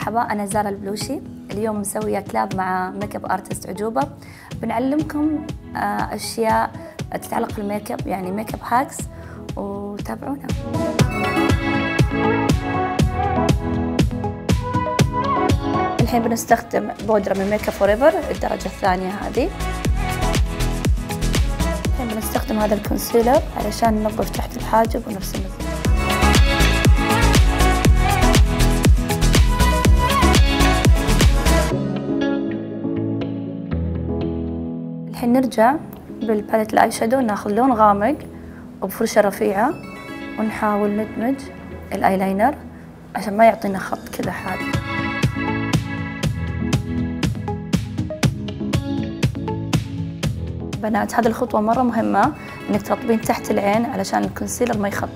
مرحبا أنا زارة البلوشي. اليوم مسوية collab مع makeup artist عجوبة. بنعلمكم آه، أشياء تتعلق بالميك اب يعني makeup hacks وتابعونا. الحين بنستخدم بودرة من Make Up For Ever الدرجة الثانية هذه. الحين بنستخدم هذا ال concealer علشان ننظف تحت الحاجب ونرسم الزين الحين نرجع بال palette ال eye shadow ناخذ لون غامق وبفرشة رفيعة ونحاول ندمج الأيلاينر عشان ما يعطينا خط كذا حاد. بنات هذه الخطوة مرة مهمة إنك ترطبين تحت العين علشان ال concealer ما يخط.